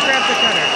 grab the cutter.